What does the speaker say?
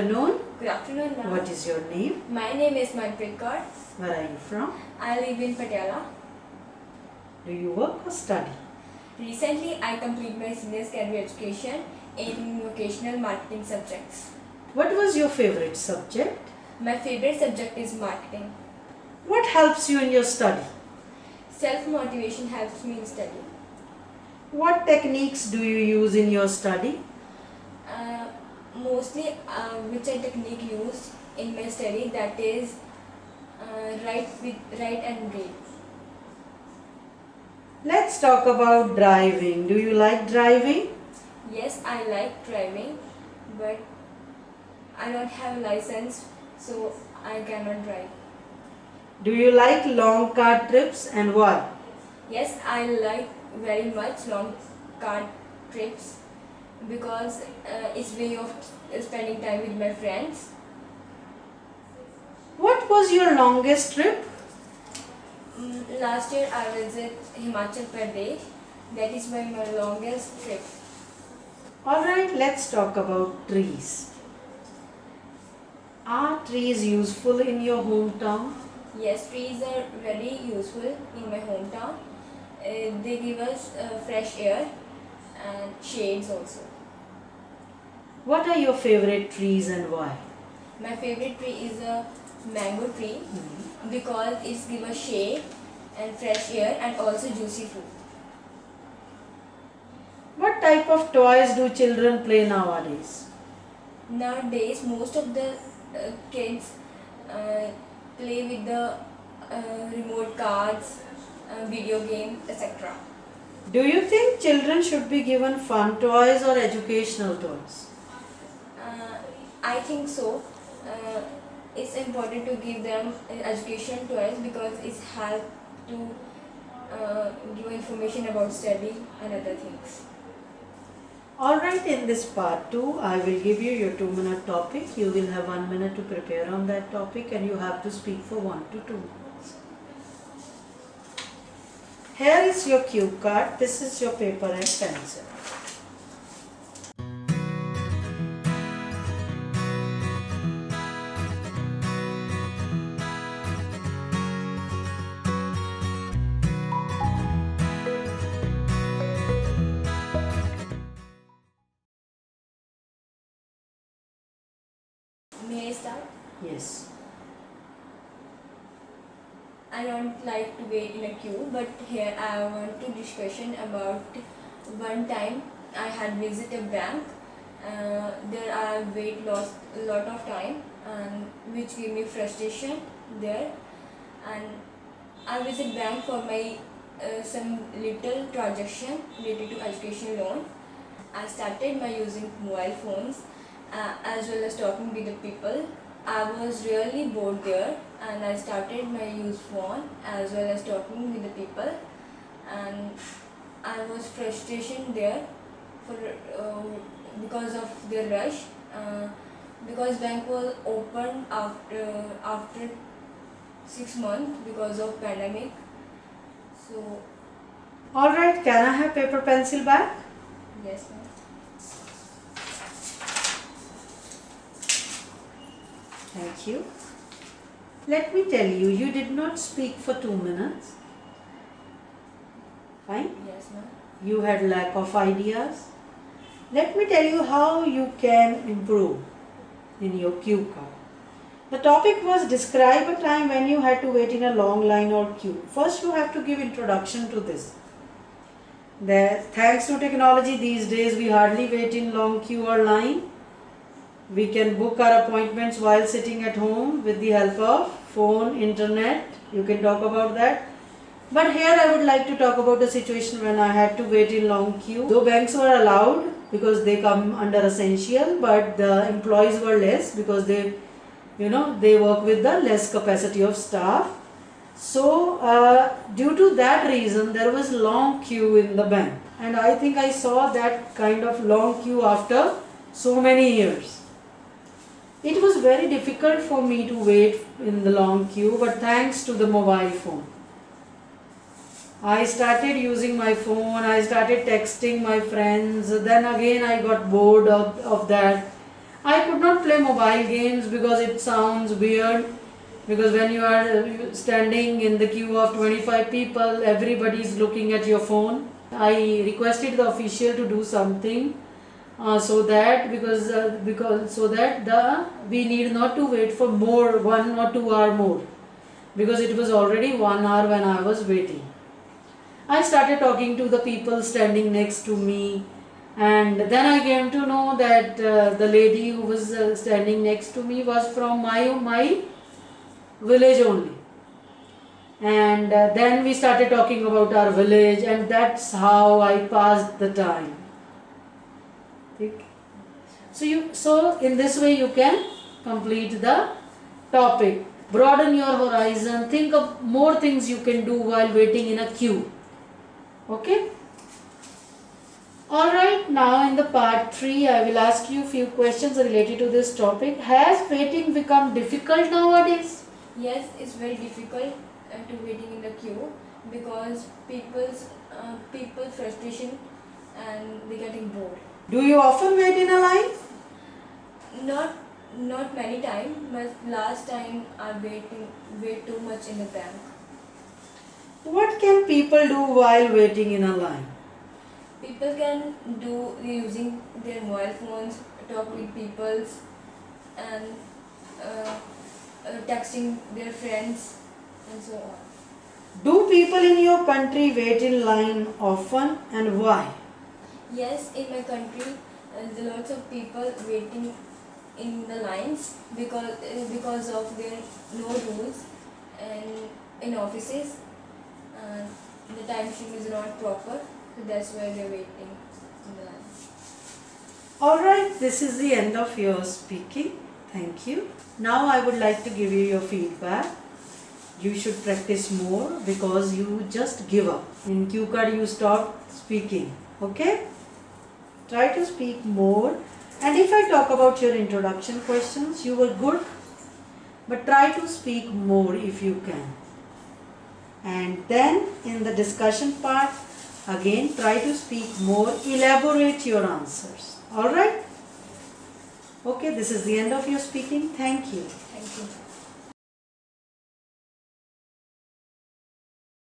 afternoon. Good afternoon, ma'am. What is your name? My name is Manpreet Kaur. Where are you from? I live in Patiala. Do you work or study? Recently, I completed my senior secondary education in vocational marketing subjects. What was your favorite subject? My favorite subject is marketing. What helps you in your study? Self motivation helps me in study. What techniques do you use in your study? Uh, mostly, uh, which I technique used in my study that is uh, write with write and read. Let's talk about driving. Do you like driving? Yes, I like driving, but I don't have a license, so I cannot drive. Do you like long car trips and why? Yes, I like very much long car trips because uh, it's way of spending time with my friends. What was your longest trip? Mm, last year I visited Himachal Pradesh. That is my, my longest trip. Alright, let's talk about trees. Are trees useful in your hometown? Yes, trees are very useful in my hometown. Uh, they give us uh, fresh air and shades also. What are your favorite trees and why? My favorite tree is a mango tree because it gives us shade and fresh air and also juicy fruit. What type of toys do children play nowadays? Nowadays, most of the uh, kids uh, play with the uh, remote cards, uh, video games, etc. Do you think children should be given fun toys or educational toys? I think so. Uh, it's important to give them education toys because it's help to uh, give information about study and other things. Alright, in this part 2, I will give you your 2 minute topic. You will have 1 minute to prepare on that topic and you have to speak for 1 to 2 minutes. Here is your cue card. This is your paper and pencil. May I start? Yes. I don't like to wait in a queue, but here I want to discussion about one time I had visited a bank. Uh, there I wait lost a lot of time, and which gave me frustration there. And I visit bank for my uh, some little transaction related to education loan. I started my using mobile phones uh, as well as talking with the people. I was really bored there and I started my use phone as well as talking with the people and I was frustration there for uh, because of the rush uh, because bank was open after after six months because of pandemic so Alright, can I have paper pencil back? yes ma'am. Thank you. Let me tell you, you did not speak for 2 minutes. Fine? yes ma'am. you had lack of ideas. Let me tell you how you can improve in your cue card. The topic was describe a time when you had to wait in a long line or queue. First you have to give introduction to this. There, thanks to technology these days we hardly wait in long queue or line. We can book our appointments while sitting at home with the help of phone, internet. You can talk about that. But here I would like to talk about a situation when I had to wait in long queue. Though banks were allowed because they come under essential, but the employees were less because they, you know, they work with the less capacity of staff. So uh, due to that reason, there was long queue in the bank, and I think I saw that kind of long queue after so many years. It was very difficult for me to wait in the long queue, but thanks to the mobile phone. I started using my phone, I started texting my friends, then again I got bored of, of that. I could not play mobile games because it sounds weird. Because when you are standing in the queue of 25 people, everybody is looking at your phone. I requested the official to do something uh, so that because uh, because so that the we need not to wait for more one or two hour more. Because it was already one hour when I was waiting. I started talking to the people standing next to me. And then I came to know that uh, the lady who was uh, standing next to me was from my my village only. And uh, then we started talking about our village and that's how I passed the time so you so in this way you can complete the topic. Broaden your horizon. Think of more things you can do while waiting in a queue. Okay? All right now in the part 3 i will ask you few questions related to this topic. Has waiting become difficult nowadays? Yes, it's very difficult uh, to waiting in the queue because people's uh, people frustration and they getting bored. Do you often wait in a line Not not many times, but last time I waiting wait too much in the bank. what can people do while waiting in a line People can do using their mobile phones, talk with people, and uh, uh, texting their friends and so on. do people in your country wait in line often and why Yes, in my country, uh, there are lots of people waiting in the lines because uh, because of their no rules and in offices, and the time sheet is not proper, so that's why they're waiting in the line. All right, this is the end of your speaking. Thank you. Now I would like to give you your feedback. You should practice more because you just give up. In cue card you stop speaking. Okay? Try to speak more. And if I talk about your introduction questions, you were good. But try to speak more if you can. And then in the discussion part, again try to speak more, elaborate your answers. Alright? Okay, this is the end of your speaking. Thank you. Thank you.